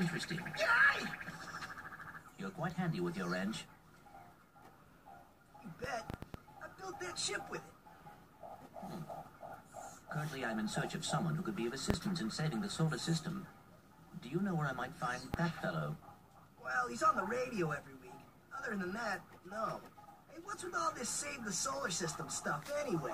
Interesting. You're quite handy with your wrench. You bet. I built that ship with it. Currently, I'm in search of someone who could be of assistance in saving the solar system. Do you know where I might find that fellow? Well, he's on the radio every week. Other than that, no. Hey, what's with all this save the solar system stuff anyway?